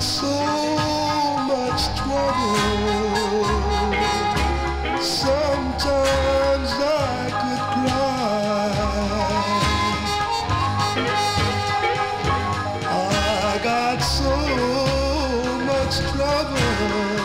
so much trouble. Sometimes I could cry. I got so much trouble.